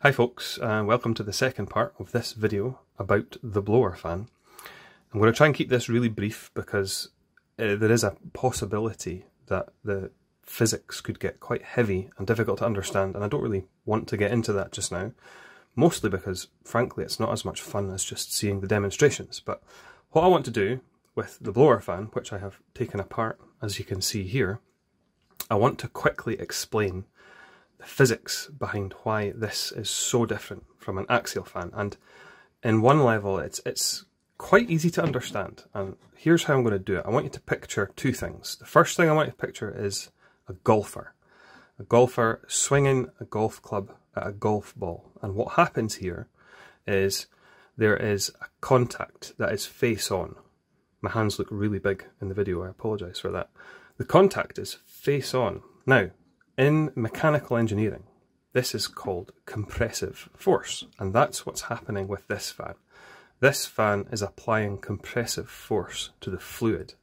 Hi folks, and welcome to the second part of this video about the blower fan. I'm going to try and keep this really brief because uh, there is a possibility that the physics could get quite heavy and difficult to understand and I don't really want to get into that just now. Mostly because, frankly, it's not as much fun as just seeing the demonstrations. But what I want to do with the blower fan, which I have taken apart, as you can see here, I want to quickly explain the physics behind why this is so different from an axial fan. And in one level, it's it's quite easy to understand. And here's how I'm going to do it. I want you to picture two things. The first thing I want you to picture is a golfer. A golfer swinging a golf club at a golf ball. And what happens here is there is a contact that is face on. My hands look really big in the video, I apologise for that. The contact is face on. Now, in mechanical engineering, this is called compressive force, and that's what's happening with this fan. This fan is applying compressive force to the fluid.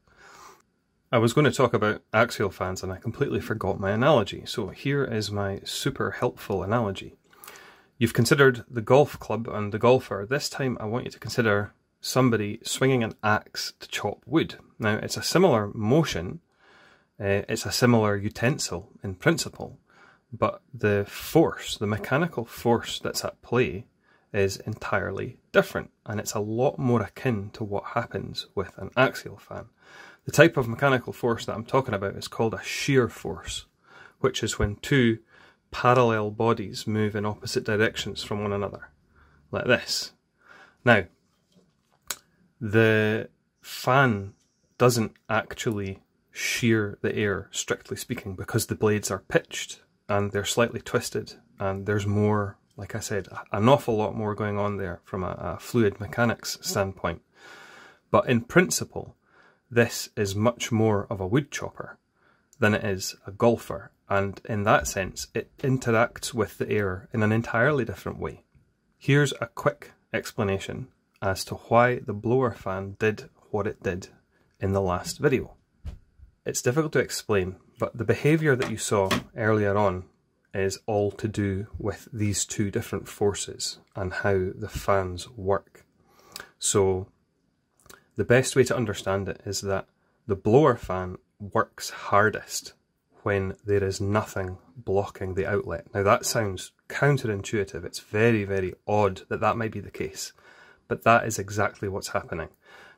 I was going to talk about axial fans and I completely forgot my analogy, so here is my super helpful analogy. You've considered the golf club and the golfer. This time I want you to consider somebody swinging an axe to chop wood. Now it's a similar motion, uh, it's a similar utensil in principle, but the force, the mechanical force that's at play, is entirely different, and it's a lot more akin to what happens with an axial fan. The type of mechanical force that I'm talking about is called a shear force, which is when two parallel bodies move in opposite directions from one another, like this. Now, the fan doesn't actually shear the air, strictly speaking, because the blades are pitched and they're slightly twisted and there's more, like I said, an awful lot more going on there from a, a fluid mechanics standpoint. But in principle, this is much more of a wood chopper than it is a golfer, and in that sense, it interacts with the air in an entirely different way. Here's a quick explanation as to why the blower fan did what it did in the last video. It's difficult to explain, but the behaviour that you saw earlier on is all to do with these two different forces and how the fans work. So the best way to understand it is that the blower fan works hardest when there is nothing blocking the outlet. Now that sounds counterintuitive. It's very, very odd that that might be the case. But that is exactly what's happening.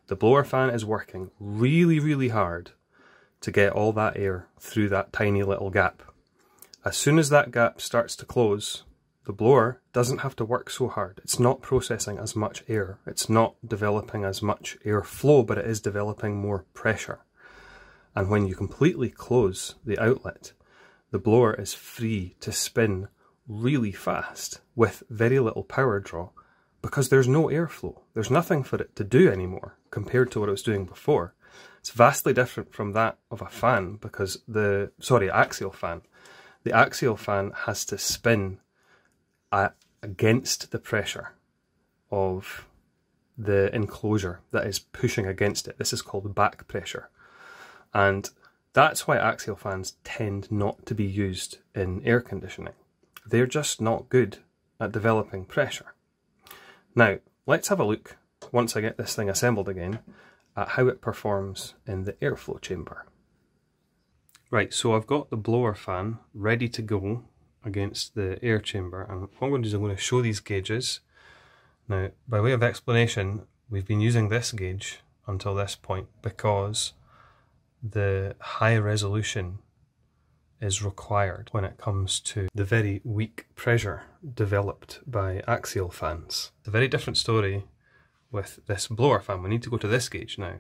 The blower fan is working really, really hard to get all that air through that tiny little gap. As soon as that gap starts to close, the blower doesn't have to work so hard. It's not processing as much air. It's not developing as much air flow, but it is developing more pressure. And when you completely close the outlet, the blower is free to spin really fast with very little power draw because there's no airflow. There's nothing for it to do anymore compared to what it was doing before. It's vastly different from that of a fan because the, sorry, axial fan. The axial fan has to spin at, against the pressure of the enclosure that is pushing against it. This is called back pressure. And that's why axial fans tend not to be used in air conditioning. They're just not good at developing pressure. Now, let's have a look, once I get this thing assembled again, at how it performs in the airflow chamber. Right, so I've got the blower fan ready to go against the air chamber and what I'm going to do is I'm going to show these gauges. Now, by way of explanation, we've been using this gauge until this point because the high resolution is required when it comes to the very weak pressure developed by axial fans. It's a very different story with this blower fan. We need to go to this gauge now.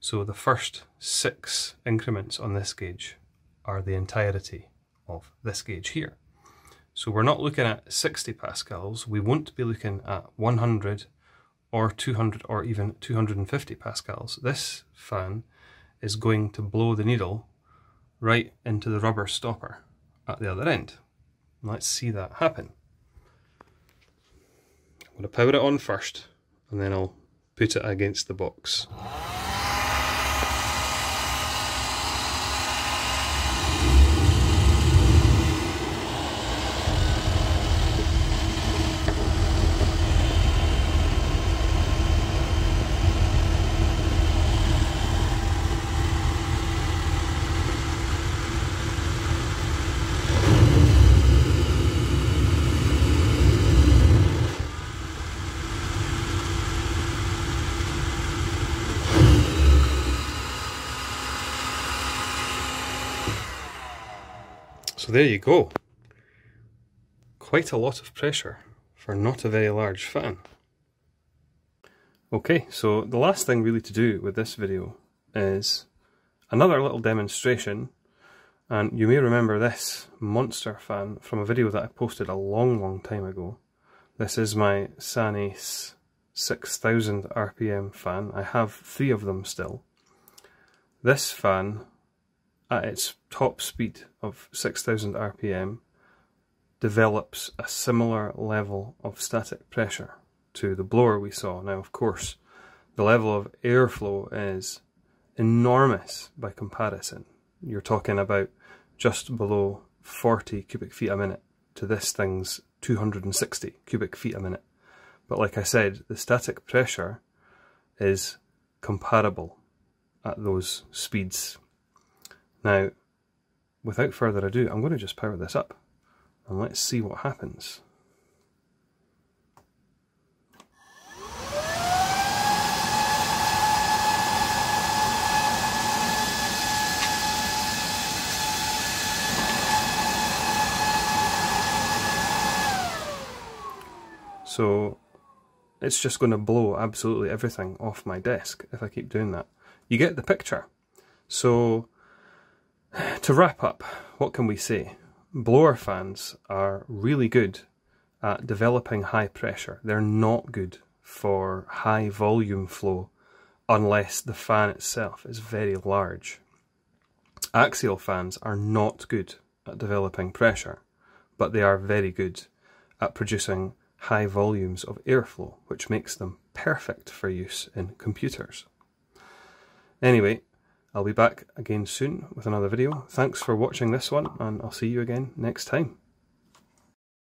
So the first six increments on this gauge are the entirety of this gauge here. So we're not looking at 60 pascals, we won't be looking at 100 or 200 or even 250 pascals. This fan is going to blow the needle right into the rubber stopper at the other end. Let's see that happen. I'm going to power it on first and then I'll put it against the box. So there you go. Quite a lot of pressure for not a very large fan. Okay, so the last thing really to do with this video is another little demonstration and you may remember this monster fan from a video that I posted a long long time ago. This is my San Ace 6000 RPM fan. I have three of them still. This fan at its top speed of 6000 RPM develops a similar level of static pressure to the blower we saw. Now, of course, the level of airflow is enormous by comparison. You're talking about just below 40 cubic feet a minute to this thing's 260 cubic feet a minute. But like I said, the static pressure is comparable at those speeds. Now, without further ado, I'm going to just power this up and let's see what happens. So it's just going to blow absolutely everything off my desk if I keep doing that. You get the picture. So to wrap up, what can we say? Blower fans are really good at developing high pressure. They're not good for high volume flow unless the fan itself is very large. Axial fans are not good at developing pressure, but they are very good at producing high volumes of airflow, which makes them perfect for use in computers. Anyway, I'll be back again soon with another video. Thanks for watching this one, and I'll see you again next time.